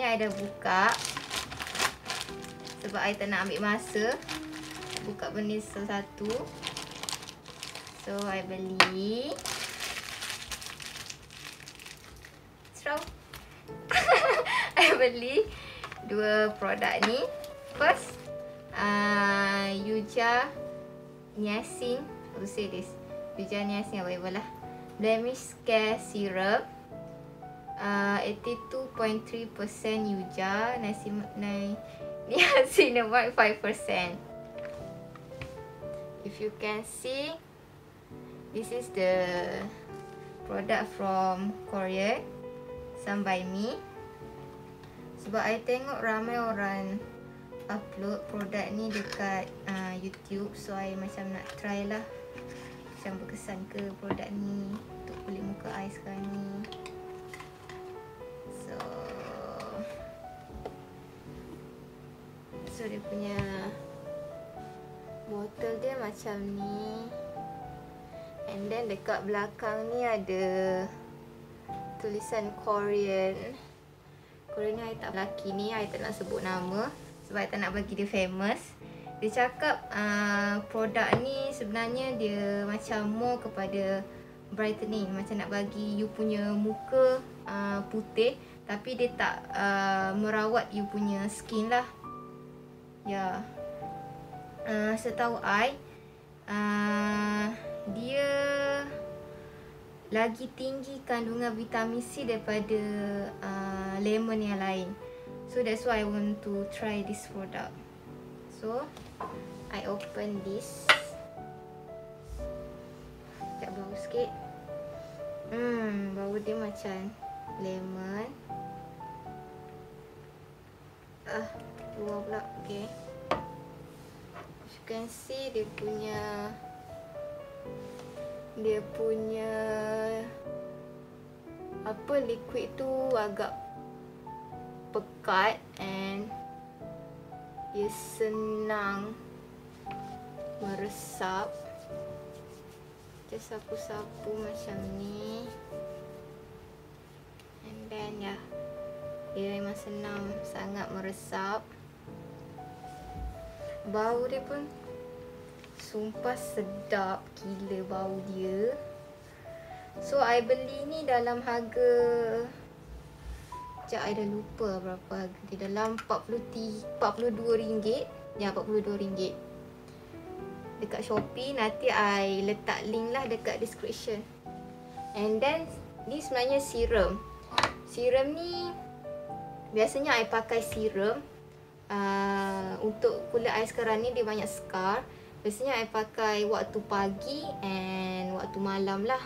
Sebenarnya I dah buka. Sebab I tak nak ambil masa. Buka benda satu-satu. So I beli. Strong I beli Dua produk ni. First uh, Yuja Niacin. How to say this? Yuja Niacin Whatever lah. Blemish Care Syrup uh, 82.3% Yuja Niacinamide 5% If you can see This is the Product from Korea Some by me. Sebab I tengok ramai orang Upload produk ni dekat uh, YouTube So I macam nak try lah Macam berkesan ke produk ni Untuk kulit muka I sekarang ni So dia punya Botol dia macam ni. And then dekat belakang ni ada Tulisan Korean. Korean ni I tak lelaki ni I tak nak sebut nama Sebab I tak nak bagi dia famous. Dia cakap uh, produk ni sebenarnya dia macam more kepada brightening. Macam nak bagi you punya muka uh, putih Tapi dia tak uh, merawat you punya skin lah Ya yeah uh, setahu I uh, dia lagi tinggi kandungan vitamin C daripada uh, lemon yang lain. So that's why I want to try this product. So I open this. Tak bau sikit. Hmm, bau dia macam lemon. Ah, keluar pula. Okay can see dia punya dia punya apa liquid tu agak pekat and dia senang meresap. Just sapu-sapu macam ni. And then ya dia memang senang sangat meresap. Bau dia pun Sumpah sedap gila bau dia. So I beli ni dalam harga Sekejap I dah lupa berapa harga dia. Dalam 40, 42 ringgit. Ya 42 ringgit. Dekat Shopee Nanti I letak link lah dekat description. And then Ni sebenarnya serum. Serum ni Biasanya I pakai serum uh, Untuk kulit I sekarang ni Dia banyak scar Biasanya I pakai waktu pagi and waktu malam lah.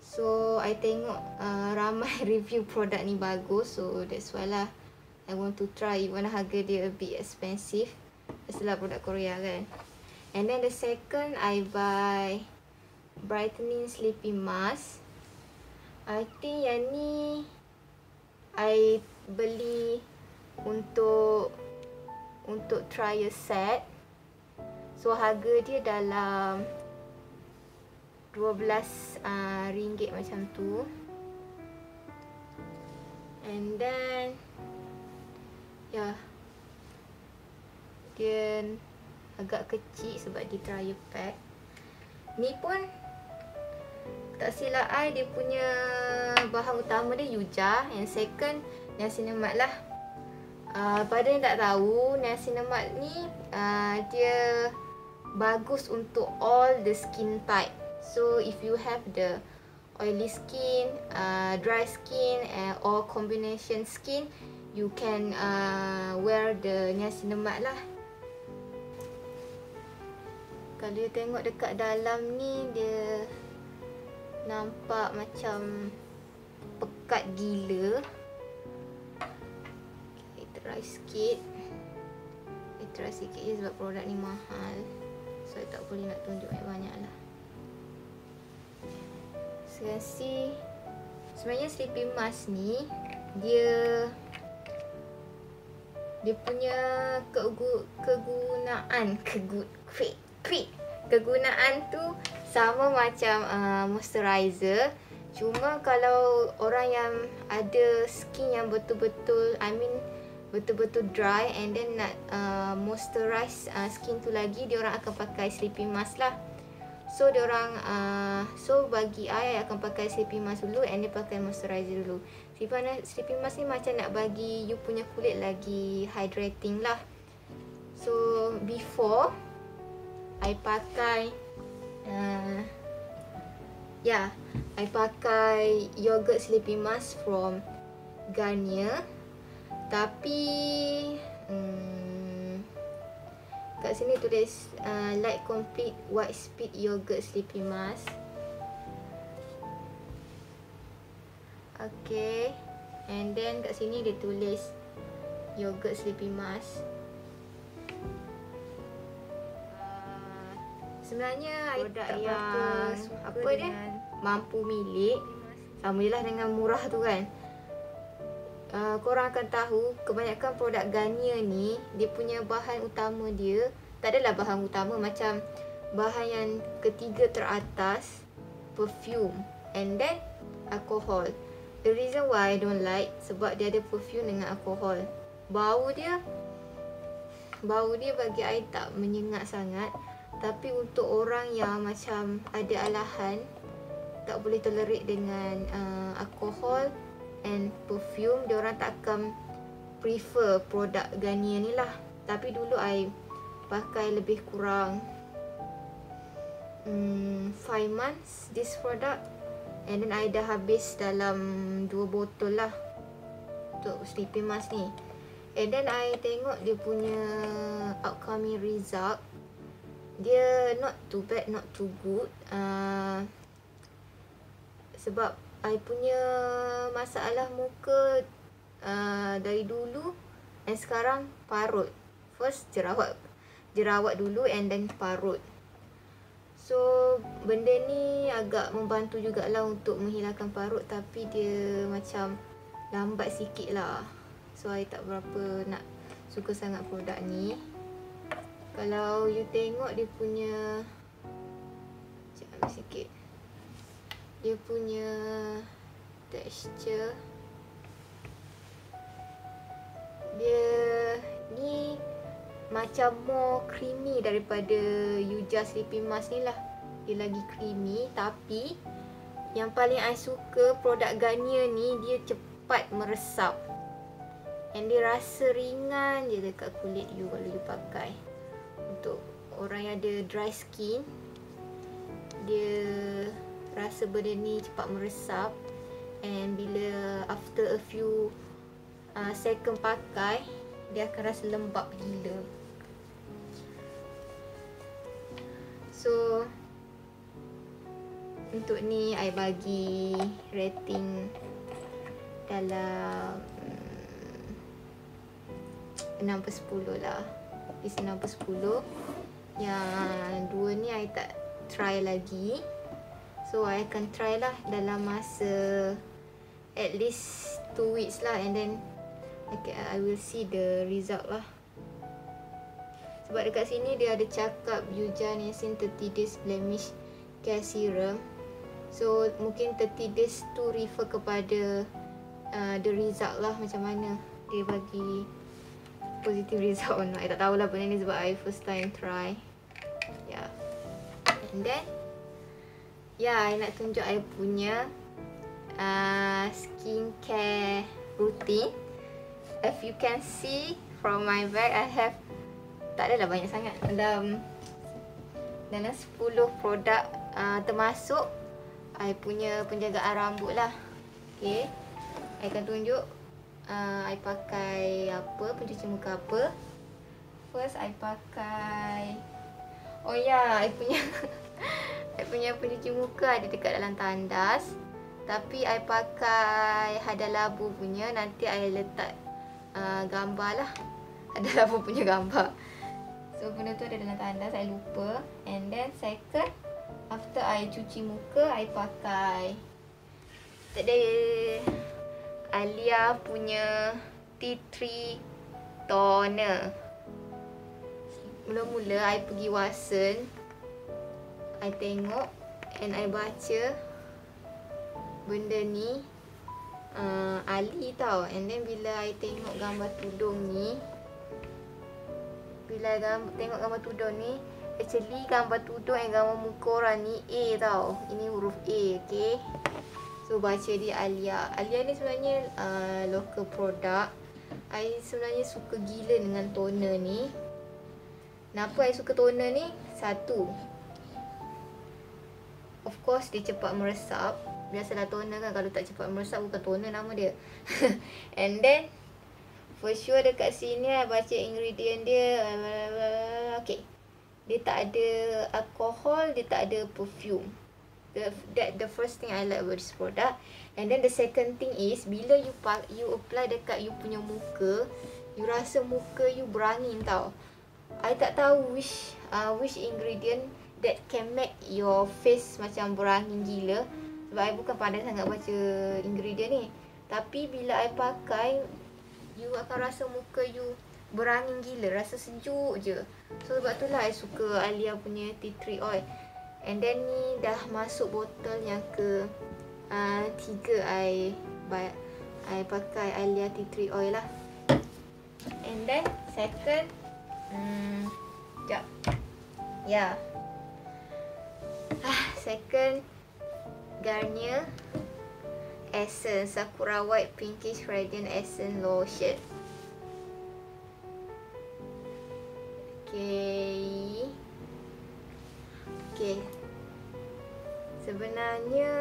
So I tengok uh, ramai review produk ni bagus. So that's why lah I want to try even harga dia a bit expensive. Biasalah produk Korea kan. And then the second I buy brightening sleeping mask. I think yang ni I beli untuk untuk trial set. So harga dia dalam 12 uh, macam tu. And then ya yeah, dia agak kecil sebab dia trial pack. Ni pun tak silap I dia punya bahan utama dia Yuja and second niacinamide lah. Uh, pada yang tak tahu niacinamide ni uh, dia bagus untuk all the skin type. So if you have the oily skin, uh, dry skin and or combination skin, you can uh, wear the niacinamide lah. Kalau you tengok dekat dalam ni dia nampak macam pekat gila. Okay, try sikit. Try sikit je sebab produk ni mahal. I tak boleh nak tunjuk banyak-banyak lah Serasi Sebenarnya sleeping mask ni Dia Dia punya kegu, kegunaan Kegut Quick Quick Kegunaan tu Sama macam uh, moisturizer. Cuma kalau orang yang ada skin yang betul-betul I mean betul-betul dry and then nak uh, moisturize uh, skin tu lagi dia orang akan pakai sleeping mask lah. So dia orang uh, so bagi I, I akan pakai sleeping mask dulu and dia pakai moisturizer dulu. Mask, sleeping mask ni macam nak bagi you punya kulit lagi hydrating lah. So before I pakai uh, yeah, I pakai yogurt sleeping mask from Garnier. Tapi hmm, kat sini tulis uh, light complete white speed yogurt sleeping mask. Okay. And then kat sini dia tulis yogurt sleeping mask. Uh, sebenarnya produk yang apa dia mampu milik sama je lah dengan murah tu kan uh, korang akan tahu kebanyakan produk Garnier ni dia punya bahan utama dia tak adalah bahan utama macam bahan yang ketiga teratas perfume and then alcohol. The reason why I don't like sebab dia ada perfume dengan alcohol. Bau dia bau dia bagi I tak menyengat sangat tapi untuk orang yang macam ada alahan tak boleh tolerate dengan uh, alcohol and perfume dia orang tak akan prefer produk Garnier ni lah. Tapi dulu I pakai lebih kurang um, 5 months this product. And then I dah habis dalam 2 botol lah untuk sleeping mask ni. And then I tengok dia punya upcoming result. Dia not too bad not too good. Uh, sebab I punya masalah muka uh, dari dulu dan sekarang parut. First jerawat jerawat dulu and then parut. So benda ni agak membantu jugalah untuk menghilangkan parut tapi dia macam lambat sikit lah. So I tak berapa nak suka sangat produk ni. Kalau you tengok dia punya Sekejap sikit dia punya texture. Dia ni macam more creamy daripada Yuja Sleeping Mask ni lah. Dia lagi creamy tapi yang paling I suka produk Garnier ni dia cepat meresap. And dia rasa ringan je dekat kulit you kalau you pakai. Untuk orang yang ada dry skin dia rasa benda ni cepat meresap and bila after a few uh, second pakai dia akan rasa lembap gila. So untuk ni I bagi rating dalam um, 6 per 10 lah. Is 6 per 10 yang dua ni I tak try lagi. So I akan try lah dalam masa at least 2 weeks lah and then okay, I will see the result lah. Sebab dekat sini dia ada cakap Yuja Niacin 30 days blemish care serum. So mungkin 30 days tu refer kepada uh, the result lah macam mana dia bagi positive result or not. I tak tahulah benda ni sebab I first time try. Yeah. And then Ya, I nak tunjuk I punya uh, skincare routine. If you can see from my bag, I have tak adalah banyak sangat. Dalam dalam 10 produk uh, termasuk I punya penjagaan rambut lah. Okay. I akan tunjuk uh, I pakai apa, pencuci muka apa. First, I pakai Oh ya, yeah, I punya I punya pencuci muka ada dekat dalam tandas. Tapi I pakai hada labu punya. Nanti I letak uh, gambar lah. Hada labu punya gambar. So benda tu ada dalam tandas. I lupa. And then second. After I cuci muka. I pakai. Tak ada. Alia punya tea tree toner. Mula-mula I pergi Watson I tengok and I baca benda ni uh, Ali tau. And then bila I tengok gambar tudung ni bila gambar, tengok gambar tudung ni actually gambar tudung and gambar muka orang ni A tau. Ini huruf A okay? So baca dia Alia. Alia ni sebenarnya uh, local product. I sebenarnya suka gila dengan toner ni. Kenapa I suka toner ni? Satu Of course dia cepat meresap Biasalah toner kan kalau tak cepat meresap bukan toner nama dia. And then For sure dekat sini I baca ingredient dia Okay. Dia tak ada alcohol Dia tak ada perfume. The, That the first thing I like about this product. And then the second thing is Bila you you apply dekat you punya muka You rasa muka you berangin tau. I tak tahu which uh, which ingredient that can make your face macam berangin gila sebab I bukan pandai sangat baca ingredient ni. Tapi bila I pakai you akan rasa muka you berangin gila. Rasa sejuk je. So sebab tu lah I suka Alia punya tea tree oil. And then ni dah masuk botol yang ke uh, tiga I I pakai Alia tea tree oil lah. And then second Hmm, sekejap. Ya. Ah, second Garnier Essence Sakura White Pinkish Radiant Essence Lotion. Okay. Okay. Sebenarnya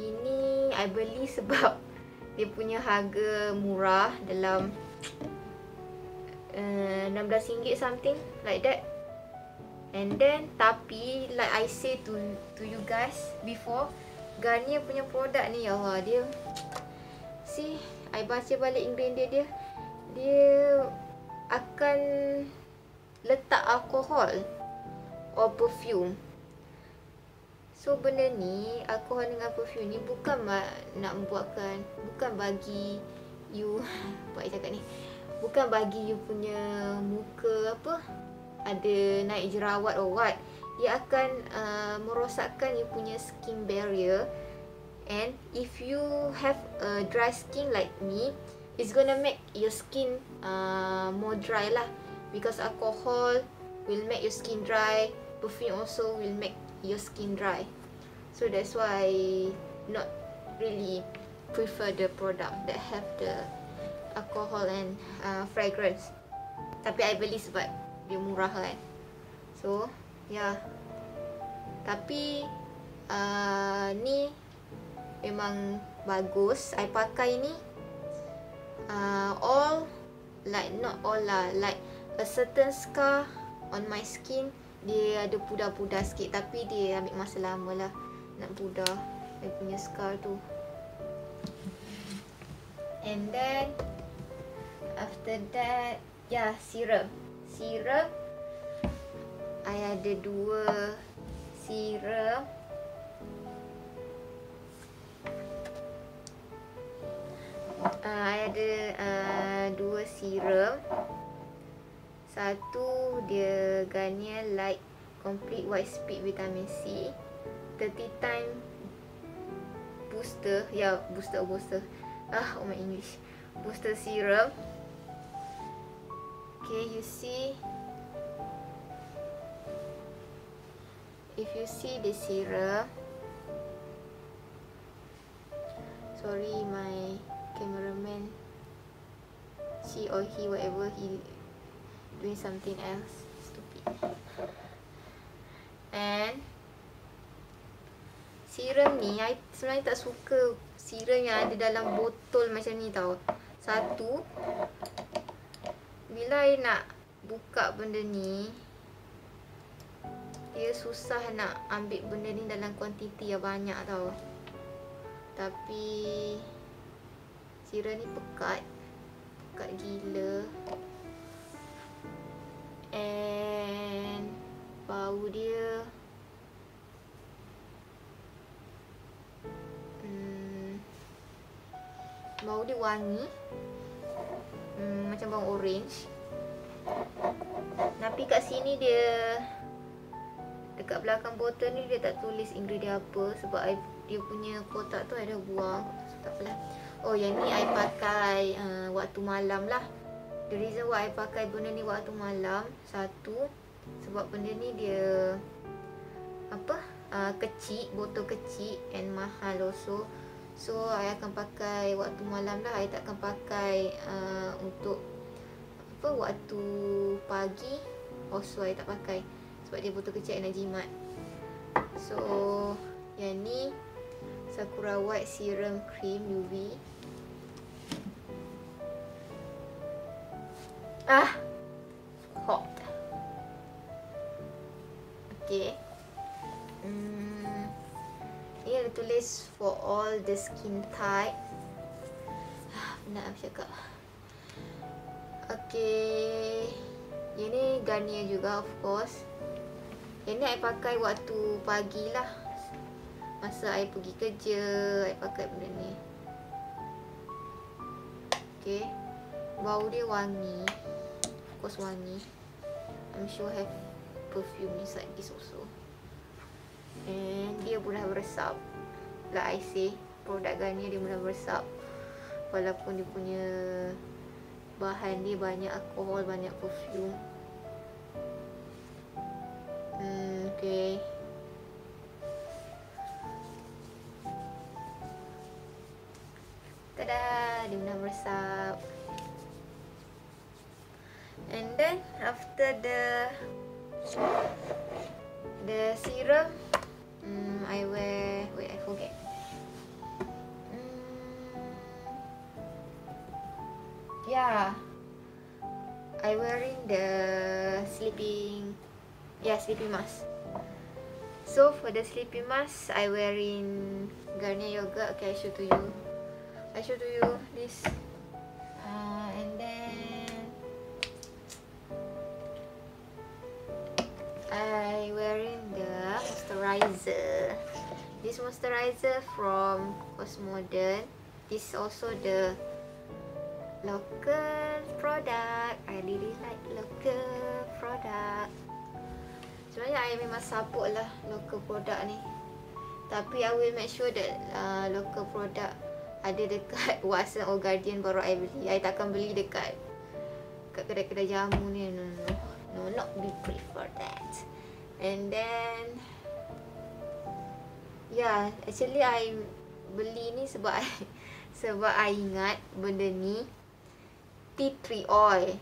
ini I beli sebab dia punya harga murah dalam uh, RM16 something like that and then tapi like I say to to you guys before Garnier punya produk ni ya Allah dia see I baca balik ingredient dia dia akan letak alkohol or perfume. So benda ni alkohol dengan perfume ni bukan nak membuatkan bukan bagi you saya cakap ni bukan bagi you punya muka apa ada naik jerawat or what dia akan uh, merosakkan you punya skin barrier. And if you have a dry skin like me it's gonna make your skin uh, more dry lah. Because alcohol will make your skin dry perfume also will make your skin dry. So that's why not really prefer the product that have the alcohol and uh, fragrance. Tapi I beli sebab dia murah kan. So yeah tapi uh, ni memang bagus. I pakai ni uh, all like not all lah like a certain scar on my skin dia ada pudar-pudar sikit tapi dia ambil masa lama lah nak pudar. Dia punya scar tu. And then after that ya yeah, syrup syrup I ada dua syrup uh, I ada uh, dua syrup satu dia Garnier Light Complete White Speed Vitamin C. 30 time booster. Ya yeah, booster booster. Ah oh my english. Booster serum okay you see. If you see the serum. Sorry my cameraman. She or he whatever he doing something else. Stupid. And serum ni I sebenarnya tak suka. Serum yang ada dalam botol macam ni tau. Satu bila I nak buka benda ni dia susah nak ambil benda ni dalam kuantiti yang banyak tau. Tapi sirah ni pekat. Pekat gila. And bau dia. Hmm, bau dia wangi hmm, macam bawang orange tapi kat sini dia dekat belakang botol ni dia tak tulis ingredient apa sebab I dia punya kotak tu ada buang. Tak apalah. Oh, yang ni I pakai uh, waktu malam lah. The reason why I pakai benda ni waktu malam Satu Sebab benda ni dia Apa uh, Kecil Botol kecil And mahal also So I akan pakai waktu malam lah I takkan pakai uh, Untuk Apa Waktu pagi Also I tak pakai Sebab dia botol kecil nak jimat So Yang ni Sakura White Serum Cream UV Ah, hot. Okay. Ada tulis for all the skin type. Ah, nak aku cakap. Okay. Ini Garnier juga of course. Ini I pakai waktu pagi lah. Masa I pergi kerja, I pakai benda ni. Okay. Bau dia wangi course wangi I'm sure have perfume inside this also and dia mudah meresap like I say produk Garnier dia mudah meresap. Walaupun dia punya bahan dia banyak alkohol banyak perfume. Hmm, okay. Tada, dia mudah meresap. And then after the the serum um, I wear wait I forget yeah I wearing the sleeping yeah sleeping mask. So for the sleeping mask I wearing Garnier yogurt okay I show to you. I show to you this uh, and then I wearing the moisturizer. This moisturizer from Cosmodern. This also the local product. I really like local product. Sebenarnya I memang support lah local product ni. Tapi I will make sure that uh, local product ada dekat Watson or Guardian baru I beli. I takkan beli dekat kat kedai-kedai jamu ni. No, no, no no not be prefer that and then yeah actually I beli ni sebab I, sebab I ingat benda ni tea tree oil.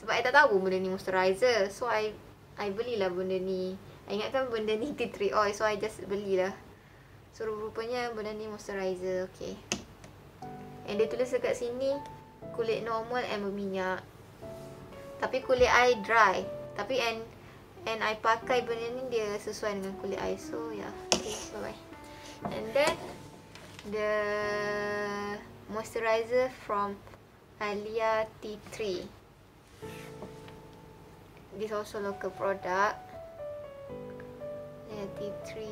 Sebab I tak tahu benda ni moisturizer. So I I belilah benda ni. I ingatkan benda ni tea tree oil. So I just belilah. So rupanya benda ni moisturizer. Okay. And dia tulis dekat sini kulit normal and berminyak. Tapi kulit I dry. Tapi and and I pakai benda ni dia sesuai dengan kulit I. So yeah okay bye bye and then the moisturizer from Alia T3 this also local product Alia T3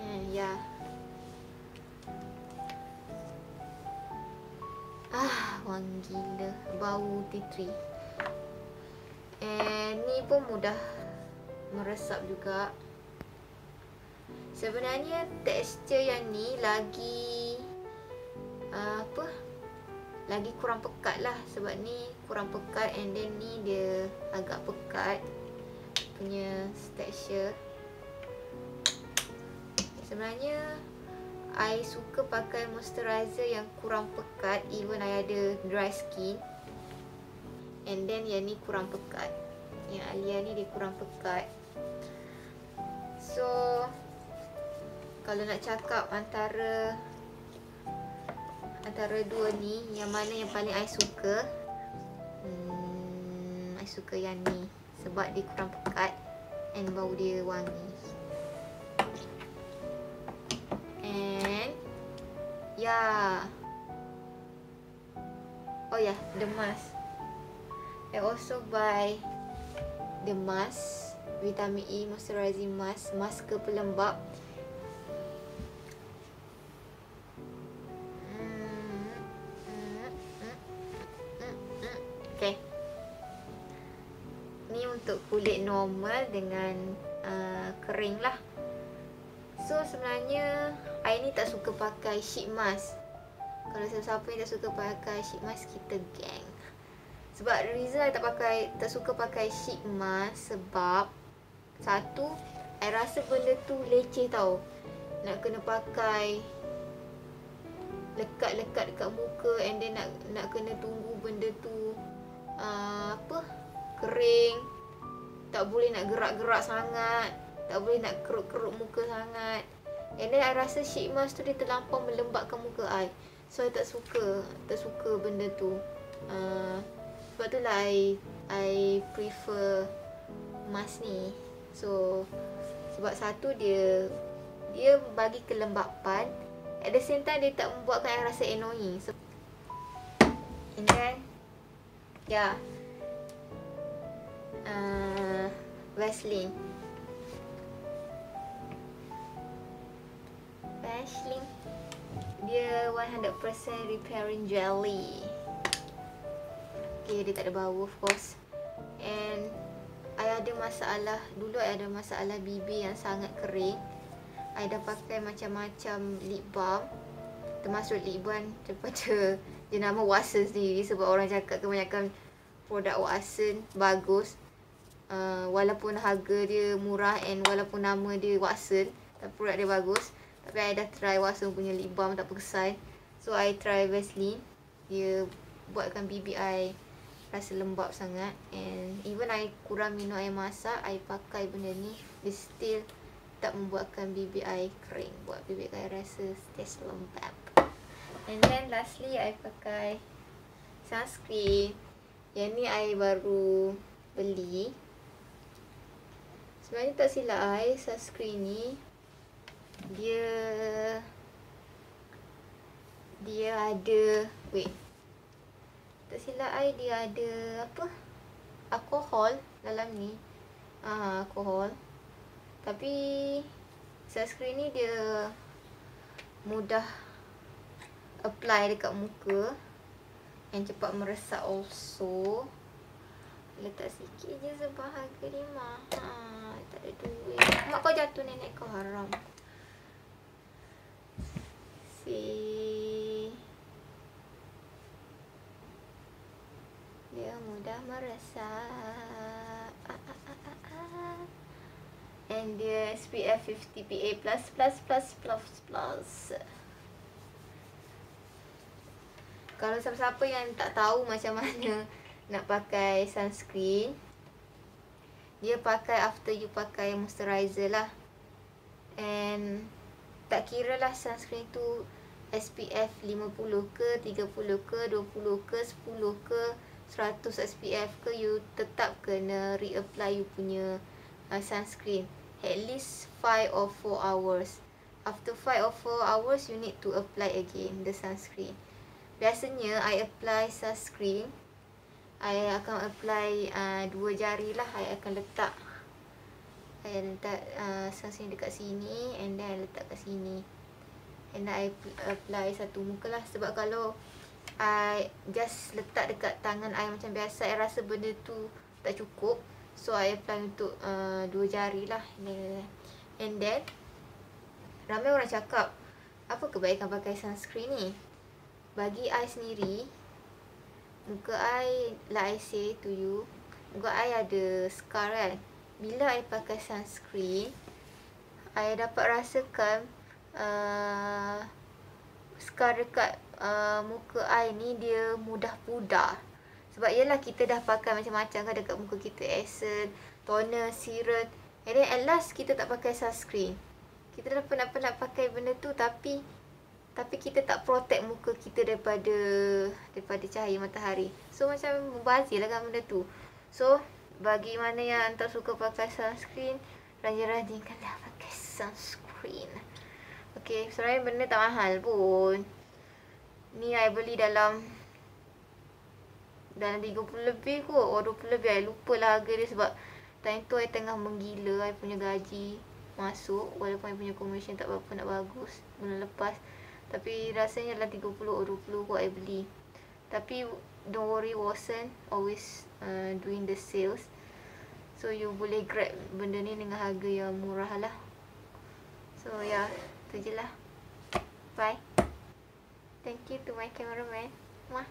and yeah Ah, wangi gila. Bau tea tree. And ni pun mudah meresap juga. Sebenarnya tekstur yang ni lagi uh, apa? Lagi kurang pekat lah sebab ni kurang pekat and then ni dia agak pekat punya tekstur. Sebenarnya I suka pakai moisturizer yang kurang pekat even I ada dry skin. And then yang ni kurang pekat. Yang Alia ni dia kurang pekat. So kalau nak cakap antara antara dua ni yang mana yang paling I suka? Hmm, I suka yang ni sebab dia kurang pekat and bau dia wangi. Yeah. Oh yeah, the mask. I also buy the mask, vitamin E moisturizing mask, masker pelembap. Dengan uh, kering lah. So sebenarnya I ni tak suka pakai sheet mask. Kalau siapa-siapa yang tak suka pakai sheet mask kita gang. Sebab reason I tak pakai tak suka pakai sheet mask sebab satu I rasa benda tu leceh tau. Nak kena pakai lekat-lekat dekat muka and then nak nak kena tunggu benda tu uh, apa kering tak boleh nak gerak-gerak sangat. Tak boleh nak keruk-keruk muka sangat. And then I rasa sheet mask tu dia terlampau melembabkan muka I. So I tak suka tak suka benda tu. Uh, sebab tu lah I, I prefer mask ni. So sebab satu dia dia bagi kelembapan. At the same time dia tak membuatkan saya rasa annoying. So and then yeah. Uh, Vaseline. Vaseline. Dia 100% repairing jelly. Okay, dia tak ada bau of course. And I ada masalah, dulu I ada masalah bibir yang sangat kering. I dah pakai macam-macam lip balm Termasuk lip balm daripada jenama Watson sendiri Sebab orang cakap kebanyakan produk Watson bagus uh, Walaupun harga dia murah and walaupun nama dia Watson Tapi produk dia bagus. Tapi I dah try Watson punya lip balm tak berkesan. So I try Vaseline. Dia buatkan bibir I rasa lembab sangat. And even I kurang minum air masak I pakai benda ni Dia still tak membuatkan bibir I kering. Buat bibir I rasa stay lembab. And then lastly I pakai sunscreen. Yang ni I baru beli sebenarnya tak silap I sunscreen ni. Dia dia ada wait. Tak silap I dia ada apa? Alkohol dalam ni. Ah alkohol tapi sunscreen ni dia mudah apply dekat muka yang cepat meresap also. Letak sikit je sebab harga ni mahal. Tak ada duit. Mak kau jatuh nenek kau haram. Si dia mudah. Ah, ah, ah, ah, ah and dia SPF 50 PA plus plus plus plus plus. Kalau siapa-siapa yang tak tahu macam mana nak pakai sunscreen, dia pakai after you pakai moisturizer lah. And tak kira lah sunscreen tu SPF 50 ke, 30 ke, 20 ke, 10 ke, 100 SPF ke, you tetap kena reapply you punya uh, sunscreen at least 5 or 4 hours. After 5 or 4 hours, you need to apply again the sunscreen. Biasanya, I apply sunscreen. I akan apply uh, dua jari lah. I akan letak. I letak uh, sunscreen dekat sini. And then, I letak kat sini. And then, I apply satu muka lah. Sebab kalau I just letak dekat tangan I macam biasa, I rasa benda tu tak cukup. So I apply untuk uh, dua jari lah And then Ramai orang cakap Apa kebaikan pakai sunscreen ni Bagi I sendiri Muka I Like I say to you Muka I ada scar kan. Bila I pakai sunscreen I dapat rasakan uh, Scar dekat uh, muka I ni Dia mudah pudar. Sebab yelah kita dah pakai macam-macam kan dekat muka kita. Essence, toner, serum And then at last kita tak pakai sunscreen. Kita dah pernah-pernah pakai benda tu tapi Tapi kita tak protect muka kita daripada Daripada cahaya matahari. So macam membazir lah kan benda tu. So bagi mana yang tak suka pakai sunscreen Rajin-rajinkanlah pakai sunscreen. Okay, sebenarnya benda tak mahal pun. Ni I beli dalam dalam 30 lebih kot Oh 20 lebih. I lupa lah harga dia sebab Time tu I tengah menggila I punya gaji Masuk. Walaupun I punya commission tak berapa nak bagus Bulan lepas Tapi rasanya dalam 30 or 20 kot I beli Tapi Don't worry Watson Always uh, Doing the sales So you boleh grab benda ni dengan harga yang murah lah. So yeah, tu je lah. Bye. Thank you to my cameraman. Mwah.